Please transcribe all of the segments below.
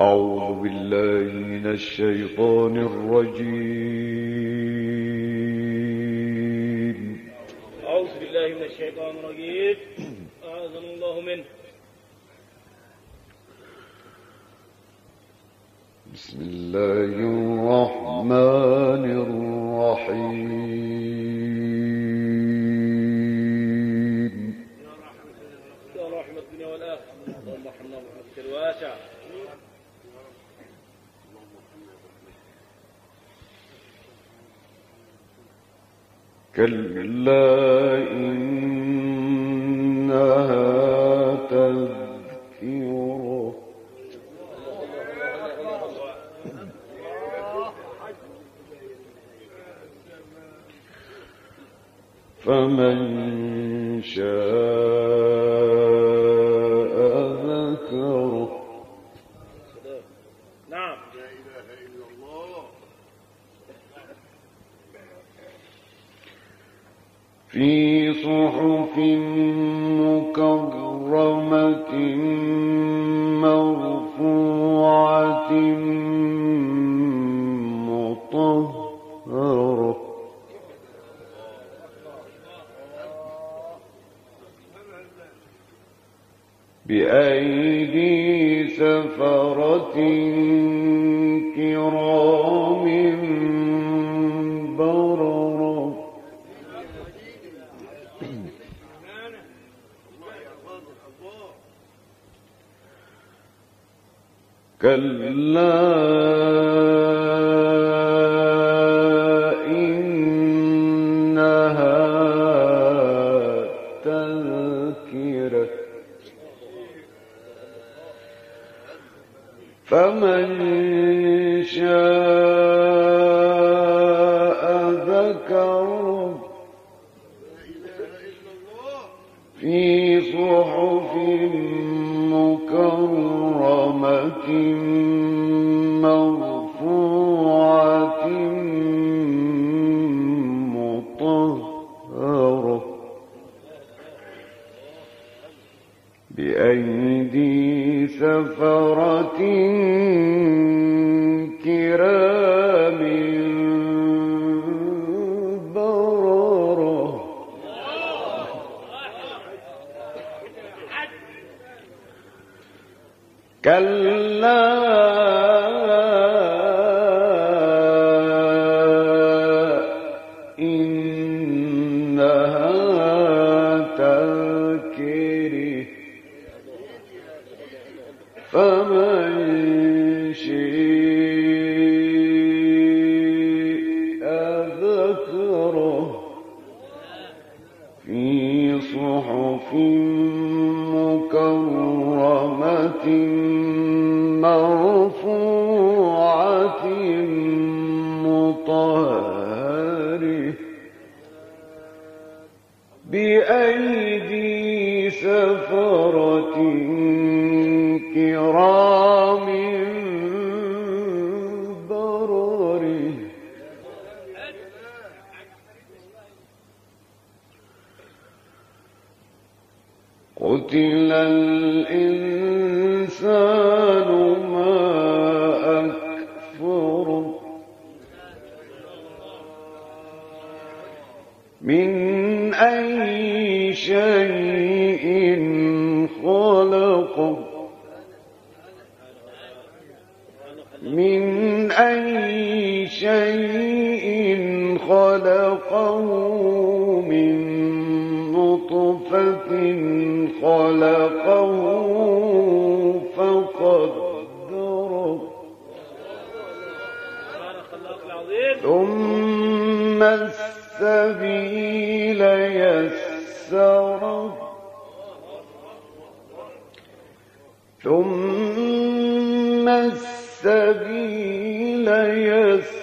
أعوذ بالله من الشيطان الرجيم. أعوذ بالله من الشيطان الرجيم. أعاذنا الله منه. بسم الله الرحمن الرحيم يا رحمة الدنيا والآخرة اللهم ارحمنا برحمتك الواسعة كلا إنها تذكرة. فمن شاء ذكره نعم في صحف مكرمة مرفوعة مطهرة. بأيدي سفرة كرام كلا. إنها تذكرة. فمن شاء خلقه من نطفة خلقه فقدره ثم السبيل يسره ثم السبيل يسره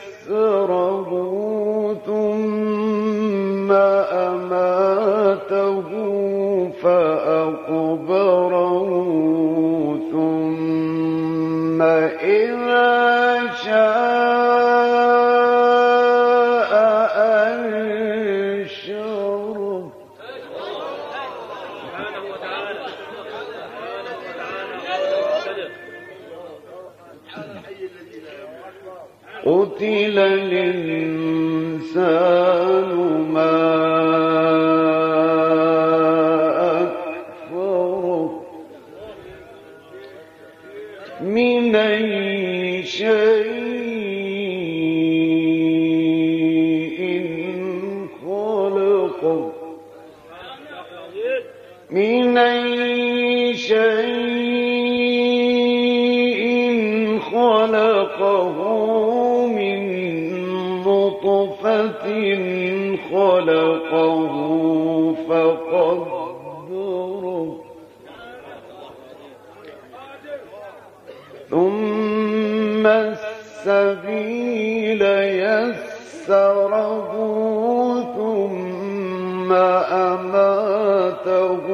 أماته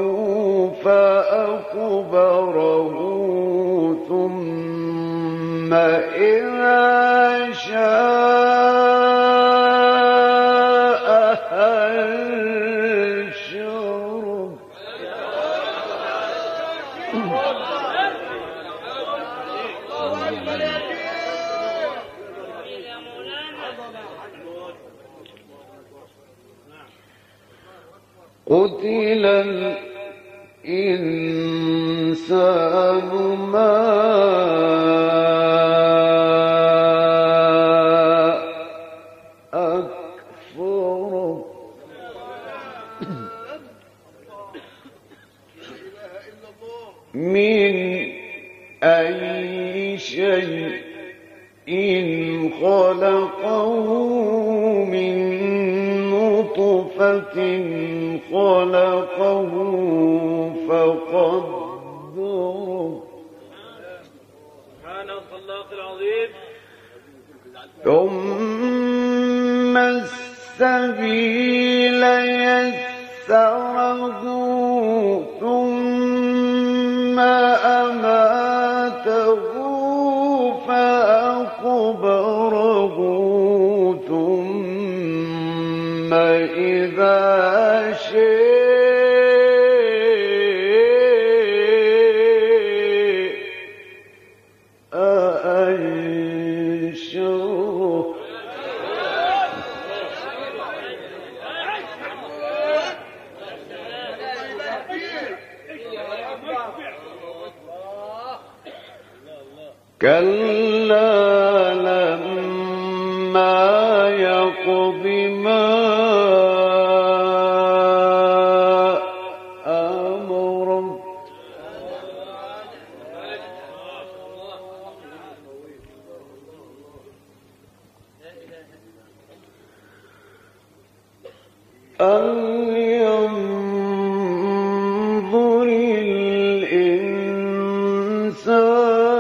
فأقبره ثم إذا قتل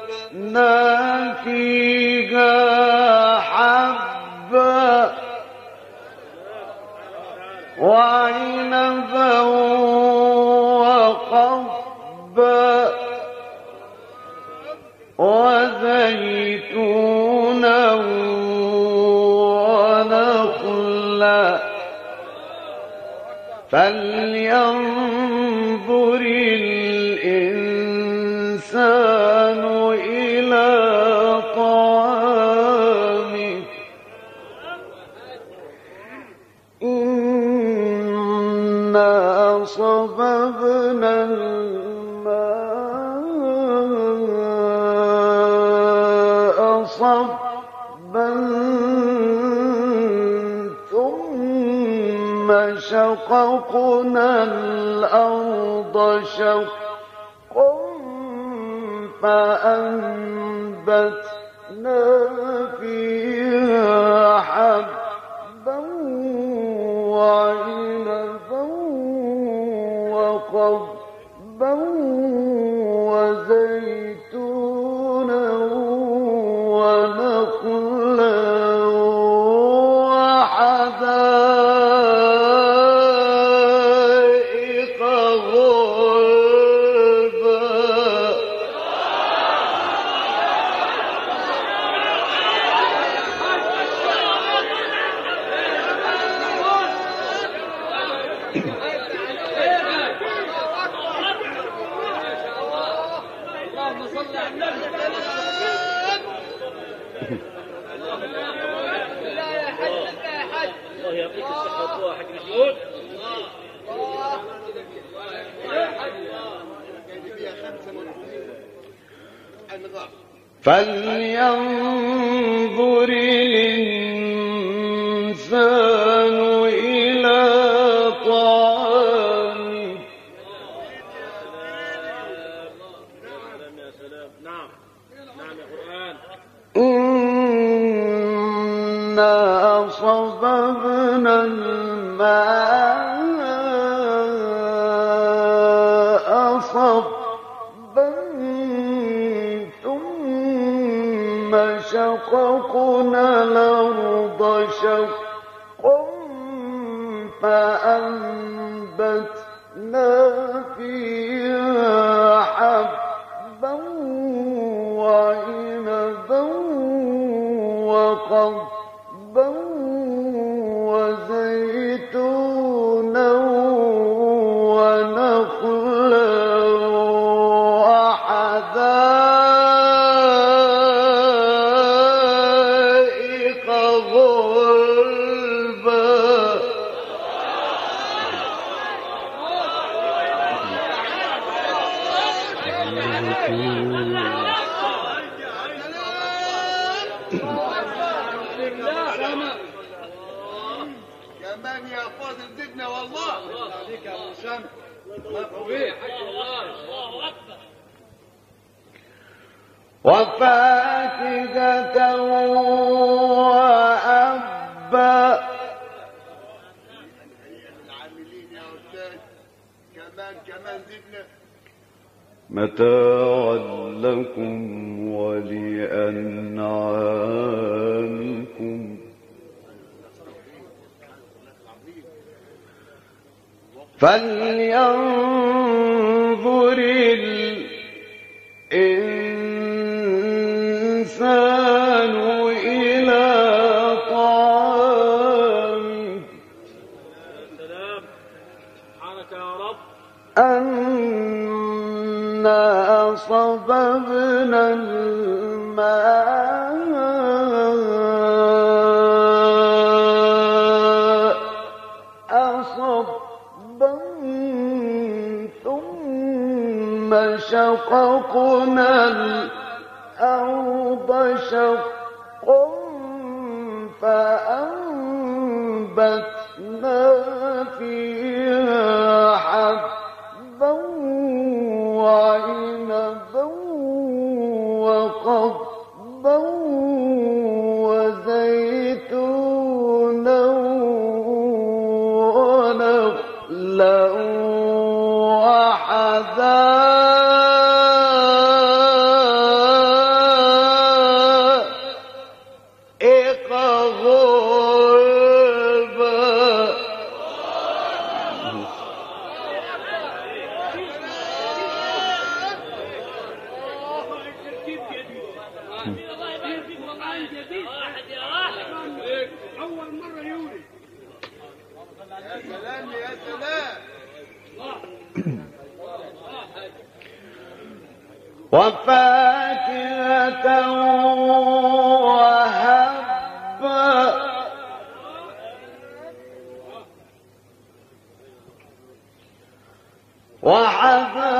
فأنبتنا فيها حبا وعنبا وقبا وزيتونا فلينظر الإنسان شققنا الأرض شقا فأنبتنا فيها حبا وعنبا وقضبا وأبا. متاعا لكم ولأنعامكم. فلينظر صببنا الماء. أصبا ثم شققنا الأرض شقا فأنبتنا فيها bom وعذاب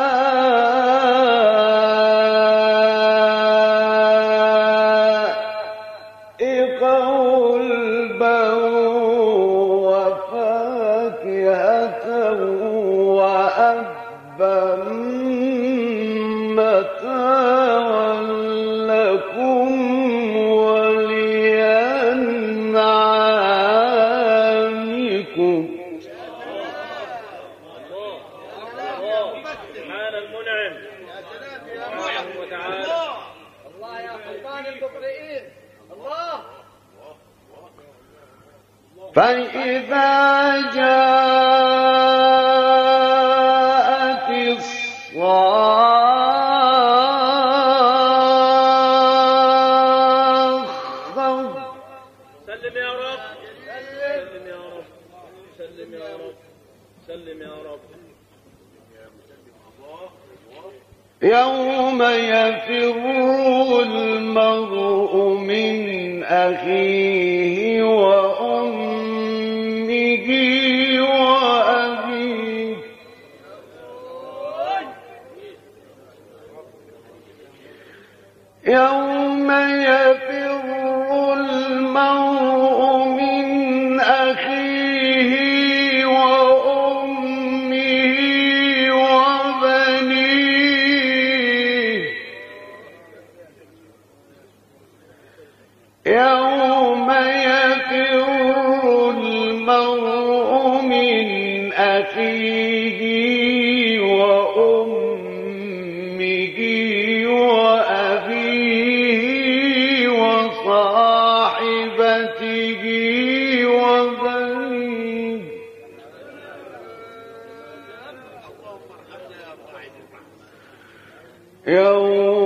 يوم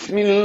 بسم الله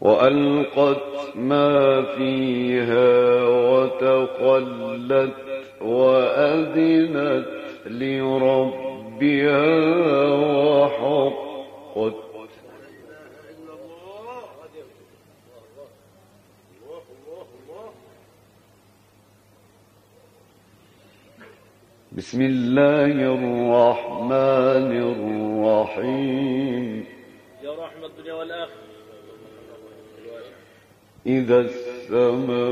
وألقت ما فيها وتقلت وأذنت لربها وحقت بسم الله الرحمن الرحيم. يا رحمة الدنيا والآخرة. إذا السماء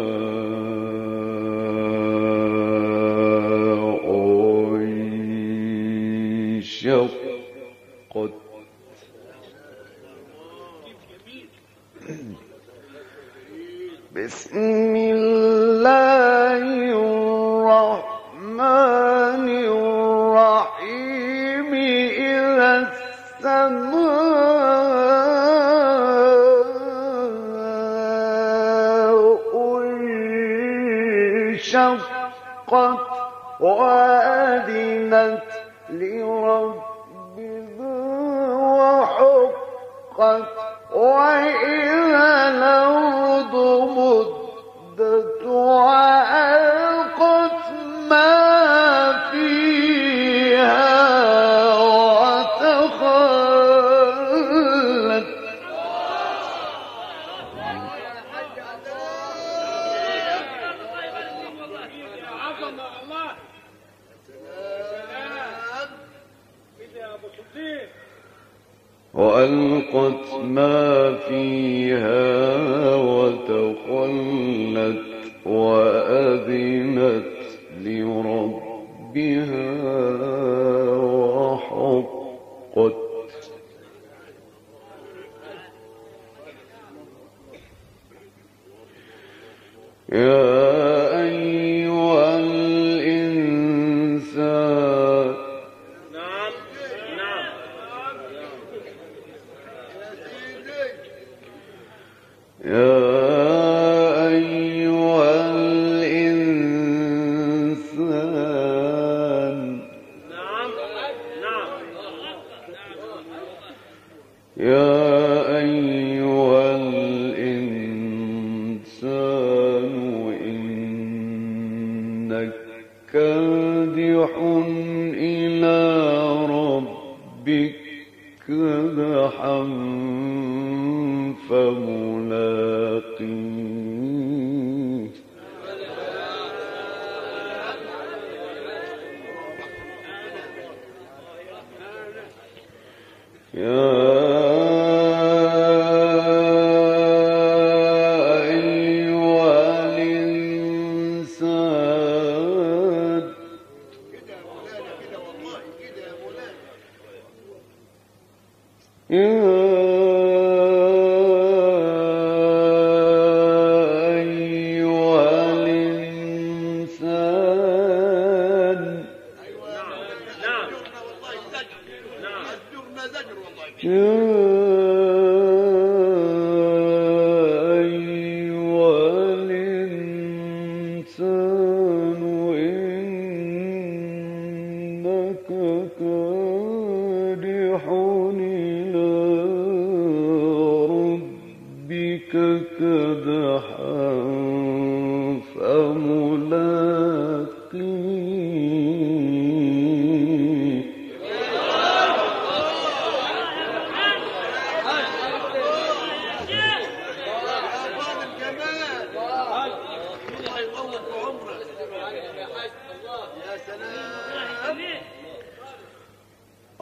انشقت. بسم الله وأذنت لربها وحقت وإذا الأرض مدت وعادت بها وحقت. يا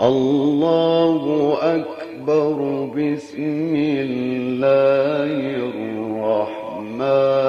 الله أكبر بسم الله الرحمن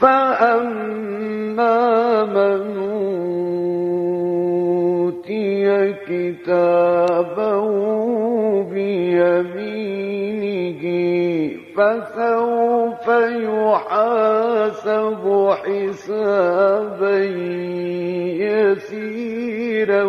فأما من أوتي كتابه بيمينه فسوف يحاسب حسابا يسيرا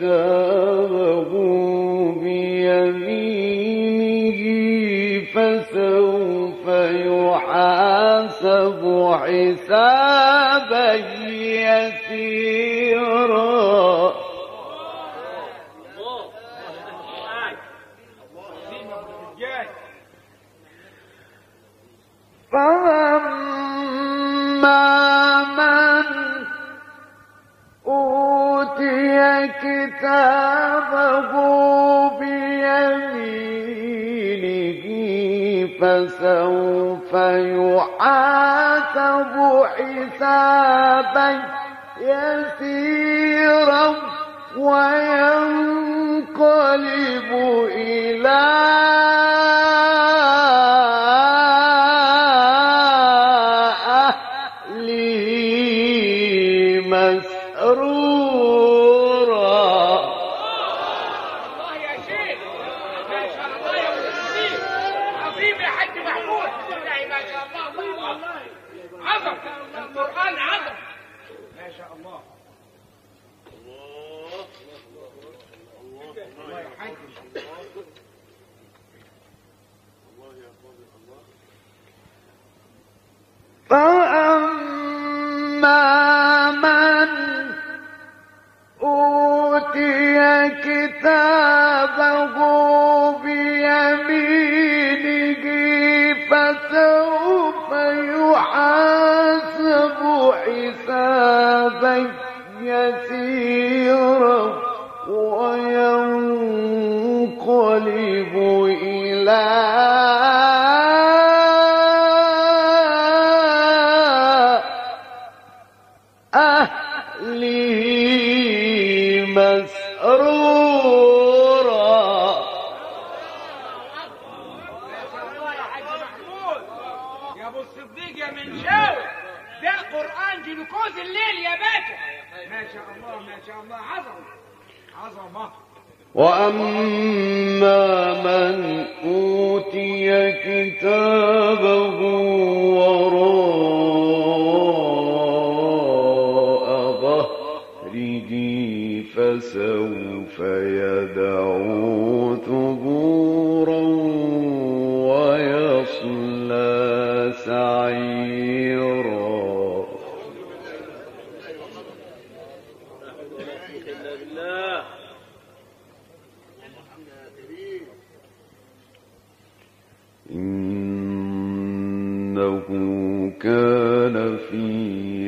كتابه بيمينه فسوف يحاسب حسابا يسيرا. فأتبعه بيمينه فسوف يحاسب حسابا يسيرا وينقلب إلى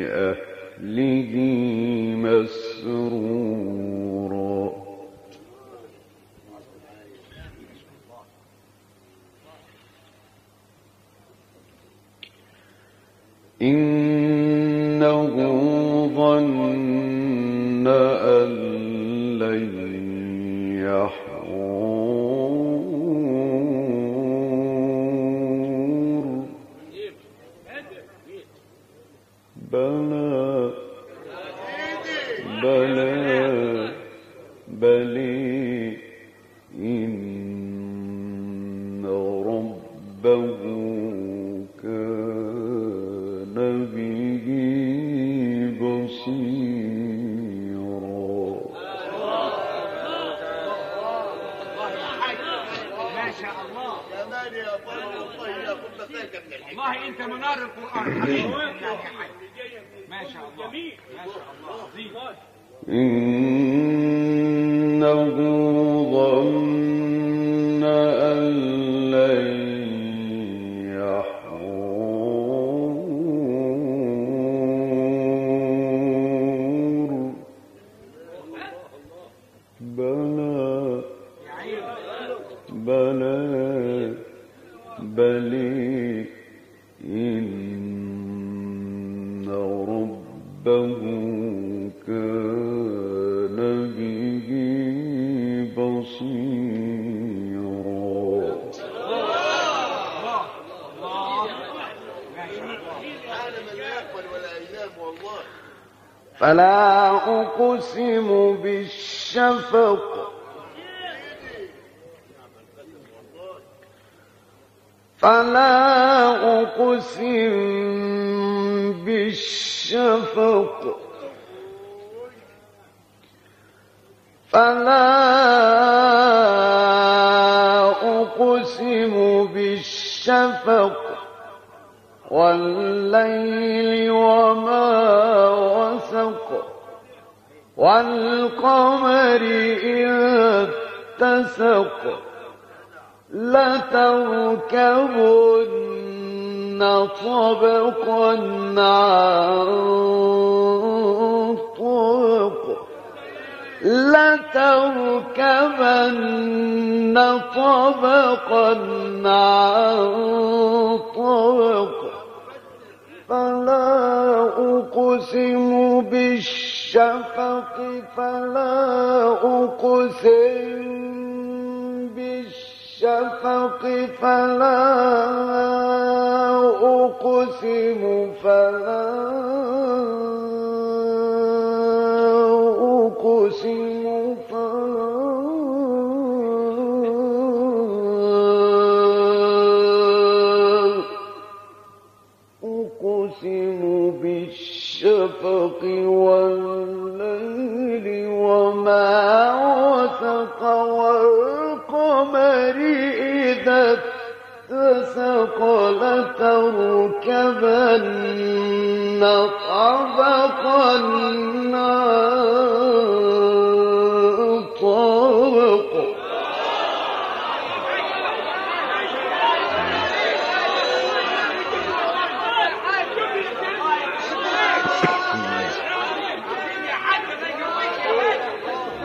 بأهله مسرورا. إن فلا أقسم بالشفق والليل وما وسق والقمر إذا اتسق لتركبن طبقا عن طبق لتركبن طبقا عن طبق فلا أقسم بالشفق فلا أقسم بالشفق فلا أقسم فلا والليل وما وسق والقمر إذا اتسق لتركبن طبقا عن طبق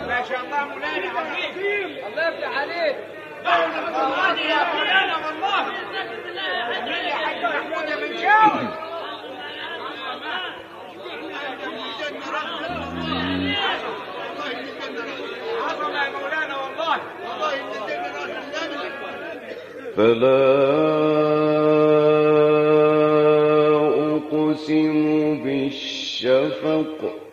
ما شاء الله مولانا عظيم الله يفتح عليك والله يا مولانا والله يا مولانا والله فلا أقسم بالشفق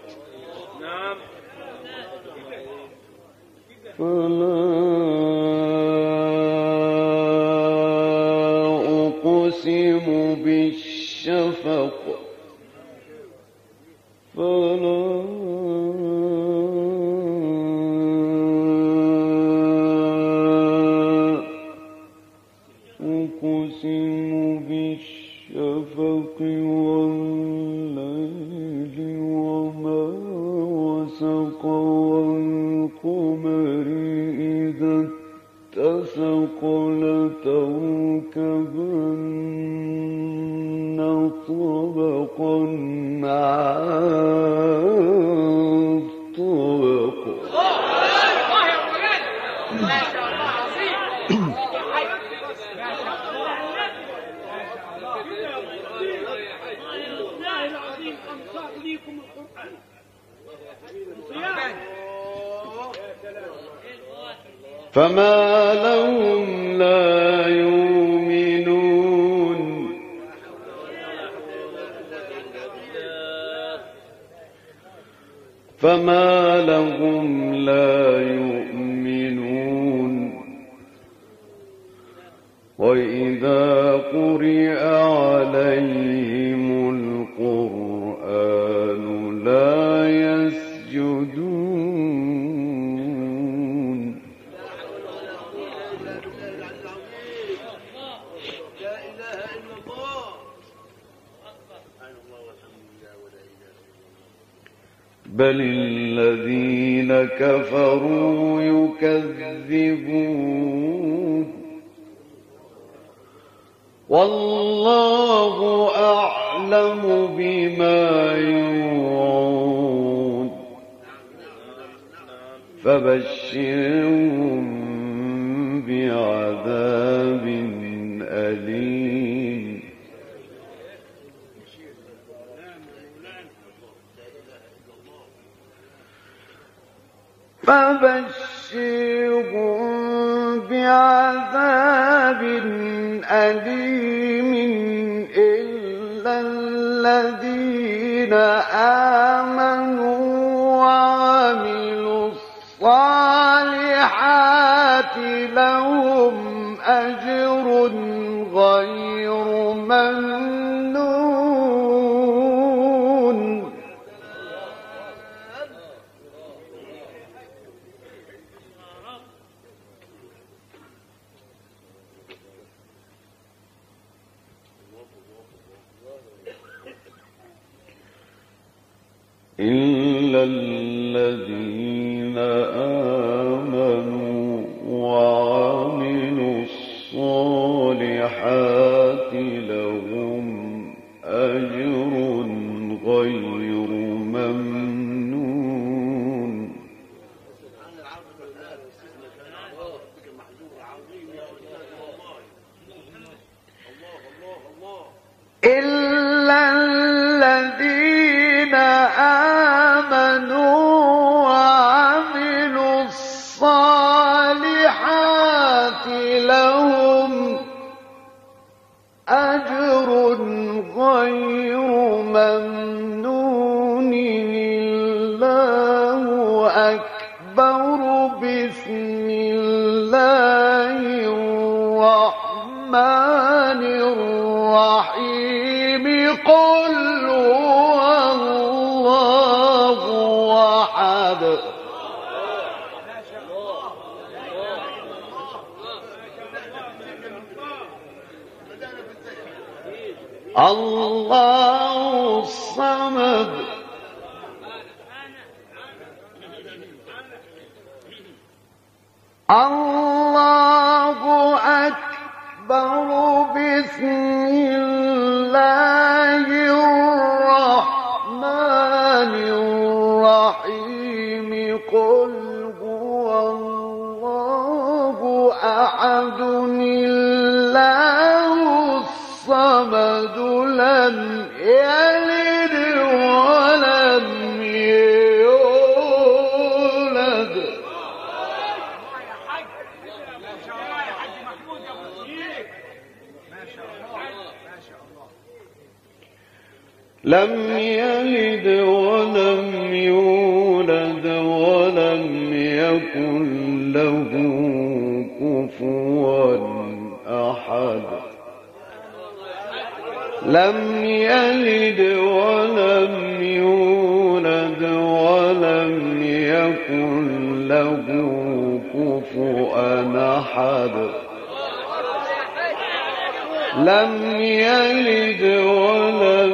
أعلم بما يوعون. فبشرهم بعذاب أليم. فبشرهم بعذاب أليم. الذين آمنوا وعملوا الصالحات لهم أجر إلا الذين آمنوا أحد الله الصمد. الله أكبر بسم الله الرحمن أحد الصمد لم يلد ولم يولد. لم يلد ولم يولد ولم يكن له كفوا أحد. لم يلد ولم يولد ولم يكن له كفوا أحد. لم يلد ولم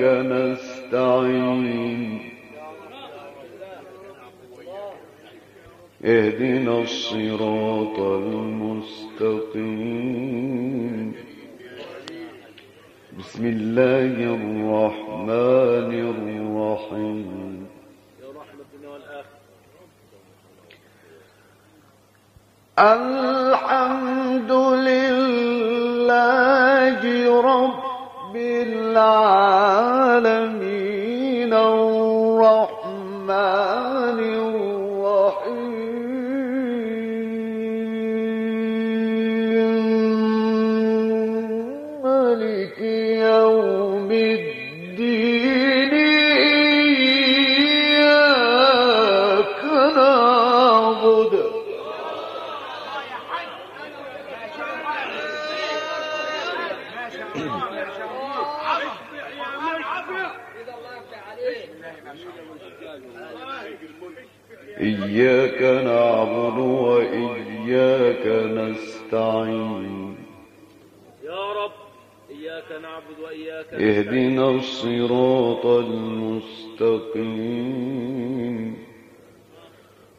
وإياك نستعين. اهدنا الصراط المستقيم. بسم الله الرحمن الرحيم. الحمد لله رب العالمين. اهدنا الصراط المستقيم.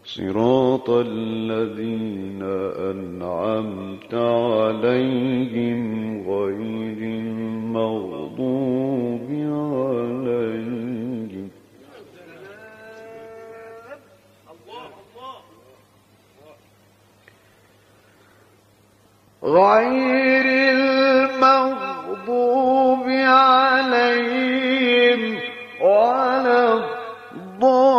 صراط الذين أنعمت عليهم غير المغضوب عليهم. غير المغضوب عليهم ولا الضالين.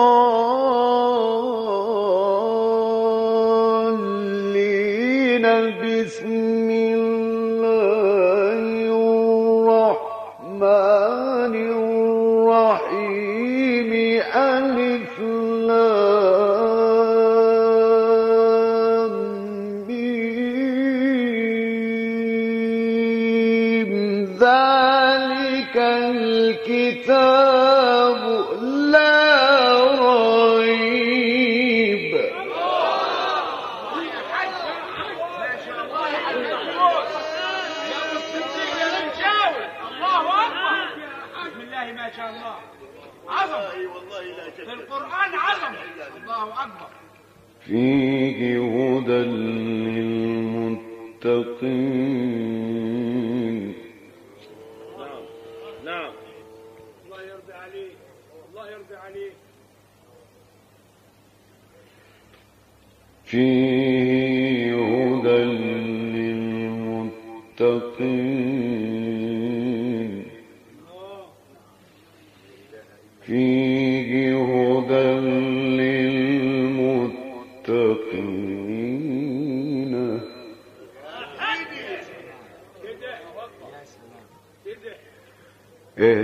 فيه هدى للمتقين.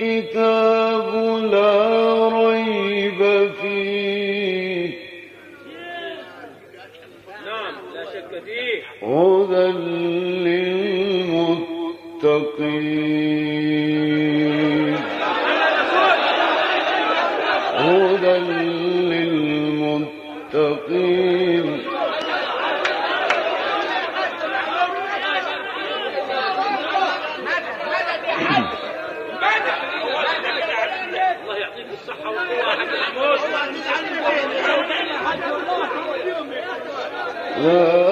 الكتاب لا ريب فيه. هدى للمتقين. う。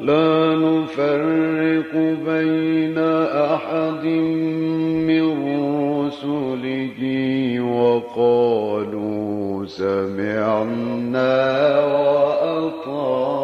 لا نفرق بين أحد من رسله وقالوا سمعنا وأطعنا.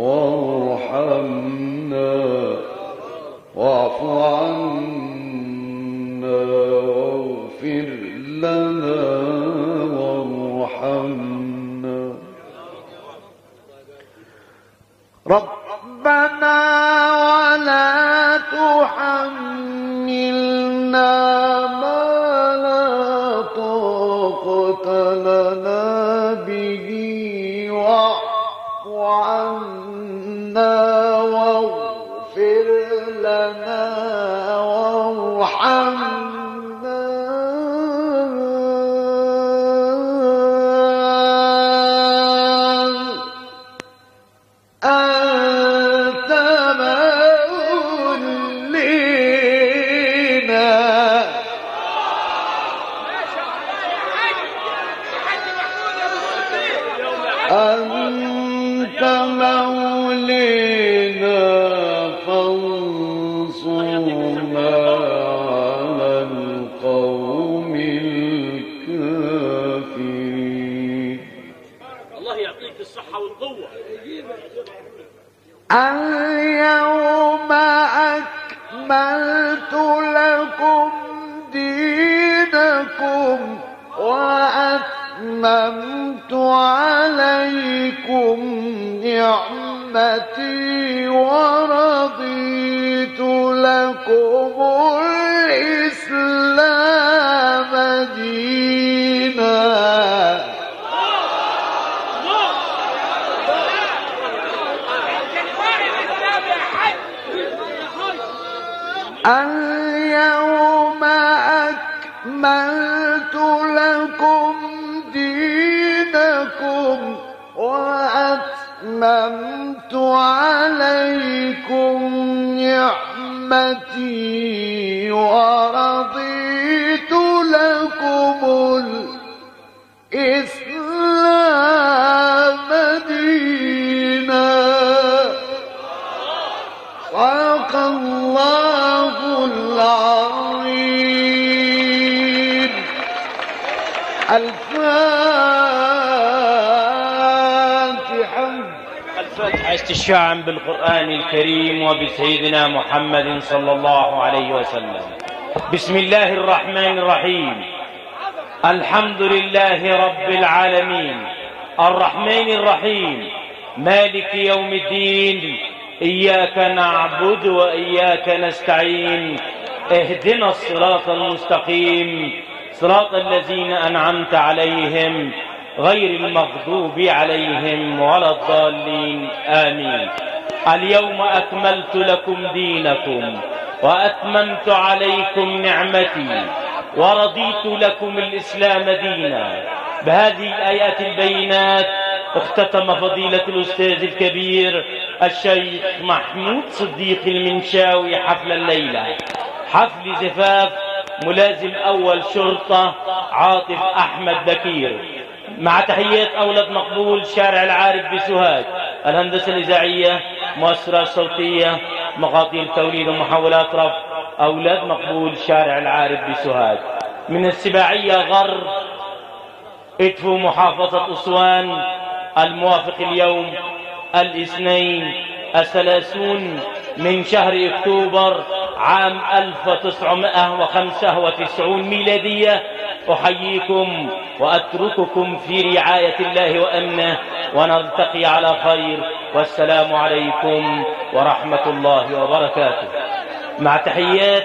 وارحمنا. واعف عنا نعمتي ورضيت استشفاعا بالقرآن الكريم وبسيدنا محمد صلى الله عليه وسلم. بسم الله الرحمن الرحيم. الحمد لله رب العالمين. الرحمن الرحيم. مالك يوم الدين. إياك نعبد وإياك نستعين. اهدنا الصراط المستقيم. صراط الذين أنعمت عليهم. غير المغضوب عليهم ولا الضالين. آمين. اليوم أكملت لكم دينكم وأتممت عليكم نعمتي ورضيت لكم الإسلام دينا. بهذه الآيات البينات اختتم فضيلة الأستاذ الكبير الشيخ محمود صديق المنشاوي حفل الليلة. حفل زفاف ملازم أول شرطة عاطف أحمد بكير. مع تحيات أولاد مقبول شارع العارف بسوهاج الهندسة الإذاعية مؤسسة صوتية مقاطير توليد ومحاولات رفع أولاد مقبول شارع العارف بسوهاج. من السباعية غر ادفو محافظة أسوان الموافق اليوم الاثنين الثلاثون من شهر أكتوبر عام 1995 ميلادية أحييكم وأترككم في رعاية الله وأمنه ونلتقي على خير والسلام عليكم ورحمة الله وبركاته. مع تحيات